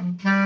Mm-hmm.